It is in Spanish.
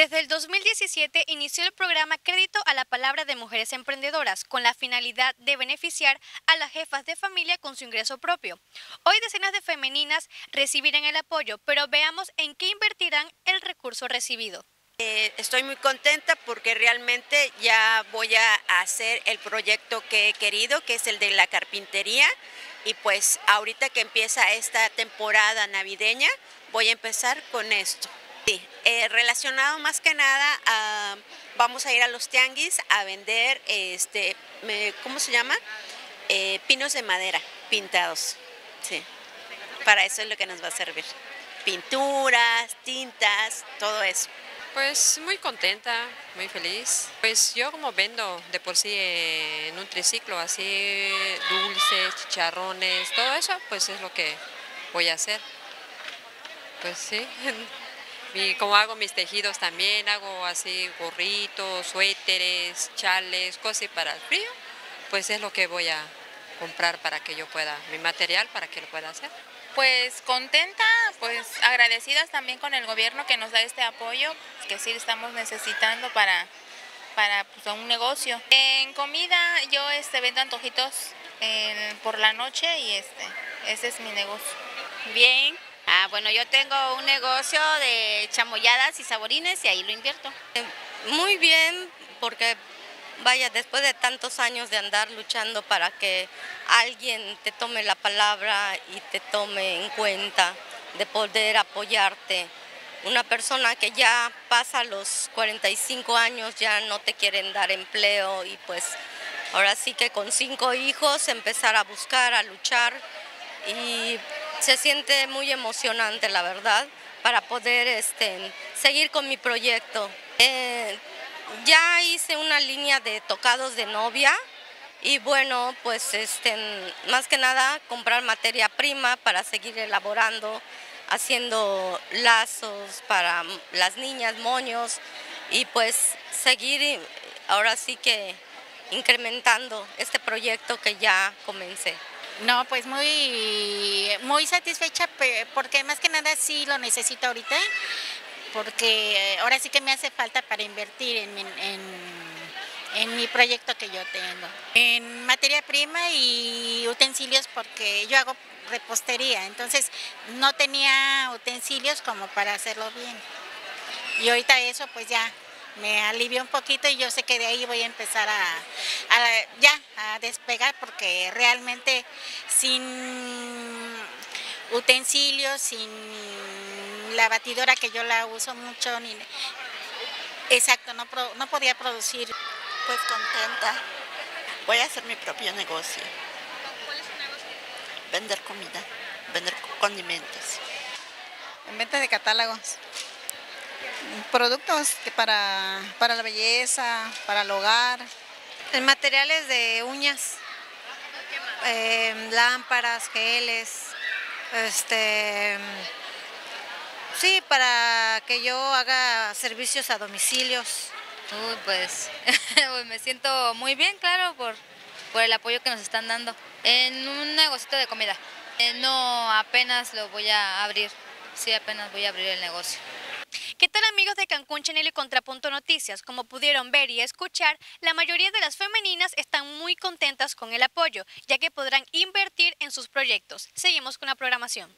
Desde el 2017 inició el programa Crédito a la Palabra de Mujeres Emprendedoras con la finalidad de beneficiar a las jefas de familia con su ingreso propio. Hoy decenas de femeninas recibirán el apoyo, pero veamos en qué invertirán el recurso recibido. Eh, estoy muy contenta porque realmente ya voy a hacer el proyecto que he querido, que es el de la carpintería. Y pues ahorita que empieza esta temporada navideña, voy a empezar con esto. Sí, eh, relacionado más que nada vamos a ir a los tianguis a vender, este, ¿cómo se llama? Eh, pinos de madera pintados. Sí, para eso es lo que nos va a servir. Pinturas, tintas, todo eso. Pues muy contenta, muy feliz. Pues yo como vendo de por sí en un triciclo, así chicharrones, todo eso, pues es lo que voy a hacer. Pues sí. Y como hago mis tejidos también, hago así gorritos, suéteres, chales, cosas para el frío, pues es lo que voy a comprar para que yo pueda, mi material para que lo pueda hacer. Pues contenta, pues agradecidas también con el gobierno que nos da este apoyo, que sí estamos necesitando para, para pues, un negocio. En comida yo este, vendo antojitos por la noche y este, ese es mi negocio. Bien, Ah, bueno, yo tengo un negocio de chamoyadas y saborines y ahí lo invierto. Eh, muy bien, porque vaya, después de tantos años de andar luchando para que alguien te tome la palabra y te tome en cuenta, de poder apoyarte. Una persona que ya pasa los 45 años ya no te quieren dar empleo y pues ahora sí que con cinco hijos empezar a buscar, a luchar y se siente muy emocionante, la verdad, para poder este, seguir con mi proyecto. Eh, ya hice una línea de tocados de novia y bueno, pues este, más que nada comprar materia prima para seguir elaborando, haciendo lazos para las niñas, moños y pues seguir ahora sí que incrementando este proyecto que ya comencé. No, pues muy, muy satisfecha porque más que nada sí lo necesito ahorita, porque ahora sí que me hace falta para invertir en, en, mi proyecto que yo tengo. En materia prima y utensilios porque yo hago repostería, entonces no tenía utensilios como para hacerlo bien. Y ahorita eso pues ya me alivia un poquito y yo sé que de ahí voy a empezar a, ya a despegar porque realmente sin utensilios, sin la batidora que yo la uso mucho, ni, exacto, no, no podía producir. Pues contenta. Voy a hacer mi propio negocio. ¿Cuál es su negocio? Vender comida, vender condimentos. En venta de catálogos productos que para, para la belleza, para el hogar. En materiales de uñas, eh, lámparas, geles, este, sí, para que yo haga servicios a domicilios. Uy, pues, me siento muy bien, claro, por, por el apoyo que nos están dando. En un negocio de comida. Eh, no, apenas lo voy a abrir. Sí, apenas voy a abrir el negocio. ¿Qué tal amigos de Cancún Channel y Contrapunto Noticias? Como pudieron ver y escuchar, la mayoría de las femeninas están muy contentas con el apoyo, ya que podrán invertir en sus proyectos. Seguimos con la programación.